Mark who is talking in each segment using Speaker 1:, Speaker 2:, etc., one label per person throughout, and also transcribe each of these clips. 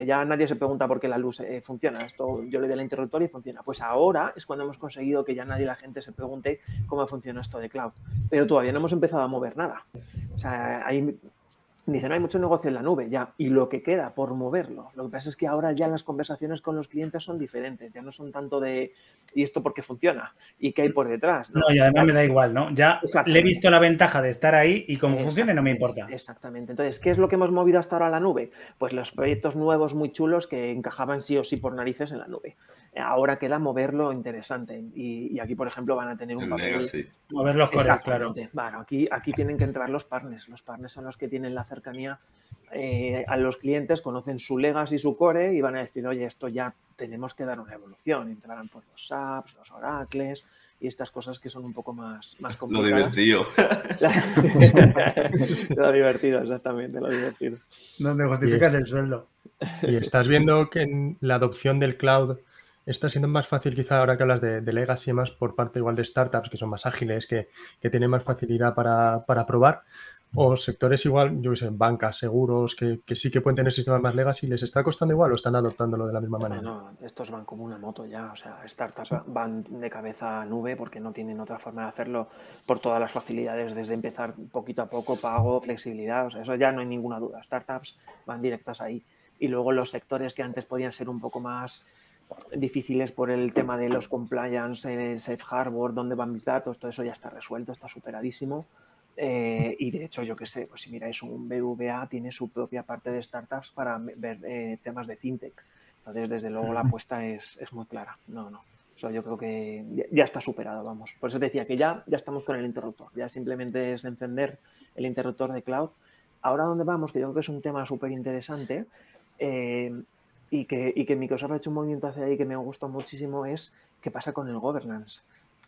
Speaker 1: Ya nadie se pregunta por qué la luz eh, funciona. Esto yo le doy el interruptor y funciona. Pues ahora es cuando hemos conseguido que ya nadie la gente se pregunte cómo funciona esto de cloud. Pero todavía no hemos empezado a mover nada. O sea, hay Dicen, no hay mucho negocio en la nube, ya, y lo que queda por moverlo. Lo que pasa es que ahora ya las conversaciones con los clientes son diferentes, ya no son tanto de, ¿y esto por qué funciona? ¿Y qué hay por detrás?
Speaker 2: No, y además me da igual, ¿no? Ya le he visto la ventaja de estar ahí y cómo funciona no me importa.
Speaker 1: Exactamente. Entonces, ¿qué es lo que hemos movido hasta ahora a la nube? Pues los proyectos nuevos muy chulos que encajaban sí o sí por narices en la nube ahora queda moverlo interesante. Y, aquí, por ejemplo, van a tener un papel.
Speaker 2: Mover los claro.
Speaker 1: Bueno, aquí, aquí tienen que entrar los partners. Los partners son los que tienen la cercanía eh, a los clientes, conocen su legacy y su core y van a decir, oye, esto ya tenemos que dar una evolución. Entrarán por los SAPs, los oracles y estas cosas que son un poco más, más complicadas.
Speaker 3: Lo divertido.
Speaker 1: lo divertido, exactamente, lo divertido.
Speaker 2: Donde justificas el sueldo.
Speaker 4: Y estás viendo que en la adopción del cloud está siendo más fácil quizá ahora que hablas de, de legacy y más por parte igual de startups que son más ágiles, que, tienen más facilidad para, probar, o sectores igual, yo qué sé, bancas, seguros, que, sí que pueden tener sistemas más legacy, ¿les está costando igual o están adoptándolo de la misma manera?
Speaker 1: No, estos van como una moto ya, o sea, startups van de cabeza a nube porque no tienen otra forma de hacerlo por todas las facilidades, desde empezar poquito a poco, pago, flexibilidad, o sea, eso ya no hay ninguna duda, startups van directas ahí. Y luego los sectores que antes podían ser un poco más difíciles por el tema de los compliance, eh, safe harbor, dónde van mis datos, todo eso ya está resuelto, está superadísimo. Eh, y de hecho, yo qué sé, pues si miráis un BVA, tiene su propia parte de startups para ver eh, temas de fintech. Entonces, desde luego, la apuesta es, muy clara. No, no. Yo creo que ya, está superado, vamos. Por eso te decía que ya, ya estamos con el interruptor. Ya simplemente es encender el interruptor de cloud. Ahora, ¿dónde vamos? Que yo creo que es un tema súper interesante y que, y que Microsoft ha hecho un movimiento hacia ahí que me gusta muchísimo es qué pasa con el governance.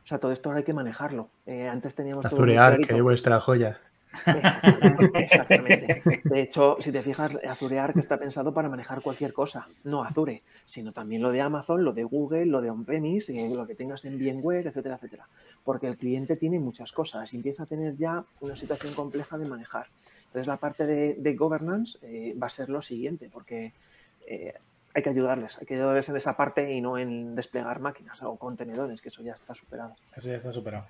Speaker 1: O sea, todo esto ahora hay que manejarlo. Eh, antes teníamos...
Speaker 4: Azurear, que es vuestra joya.
Speaker 1: Exactamente. De hecho, si te fijas, Azurear que está pensado para manejar cualquier cosa, no Azure, sino también lo de Amazon, lo de Google, lo de on-premise, eh, lo que tengas en VMware, etcétera, etcétera. Porque el cliente tiene muchas cosas y empieza a tener ya una situación compleja de manejar. Entonces, la parte de, governance eh, va a ser lo siguiente, porque hay que ayudarles, hay que ayudarles en esa parte y no en desplegar máquinas o contenedores, que eso ya está superado.
Speaker 2: Eso ya está superado.